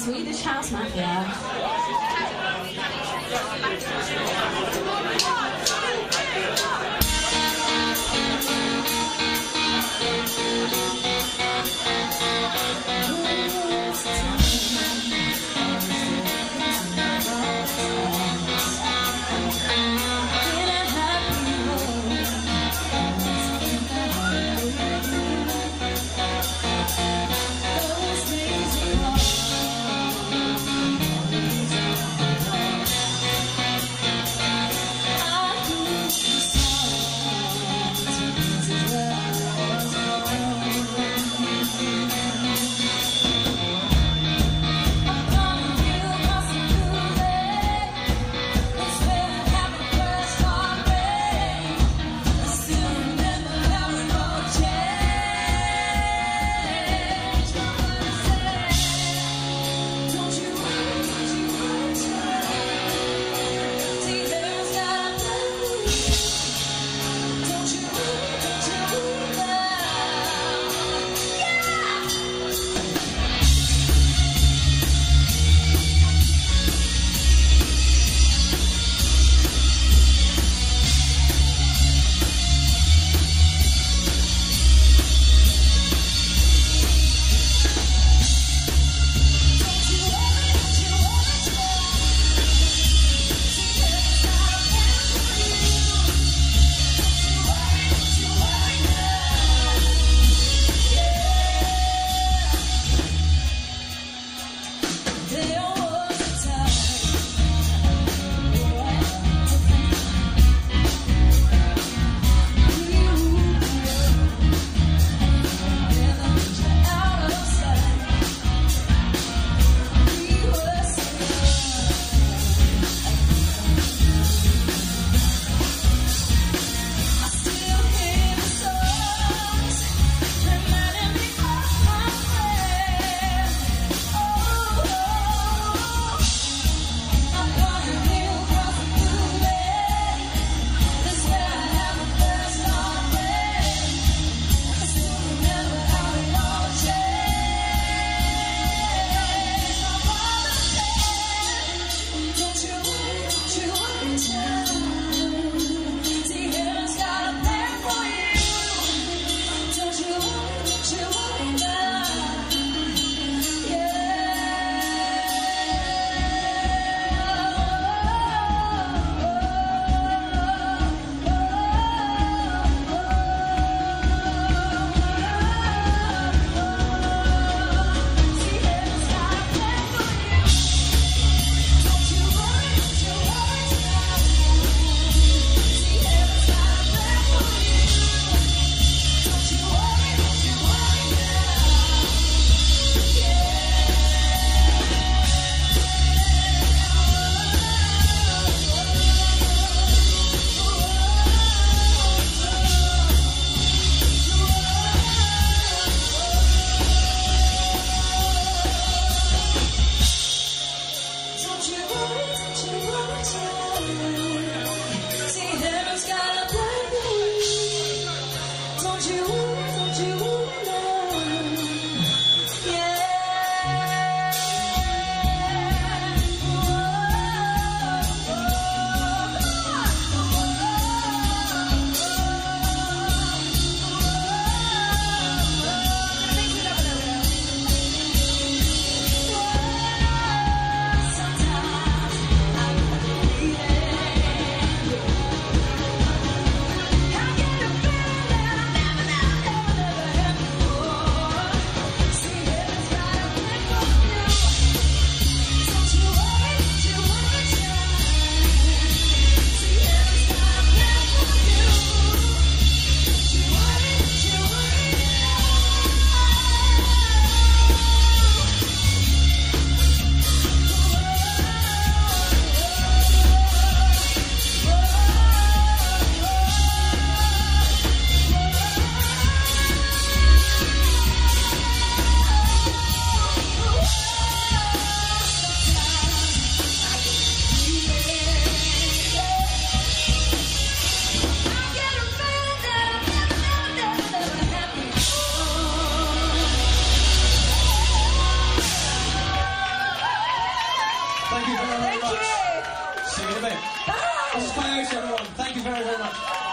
Swedish House Mafia. Thank you very, very Thank much. you. See you in a bit. Bye. This is Coyote, everyone. Thank you very, very much.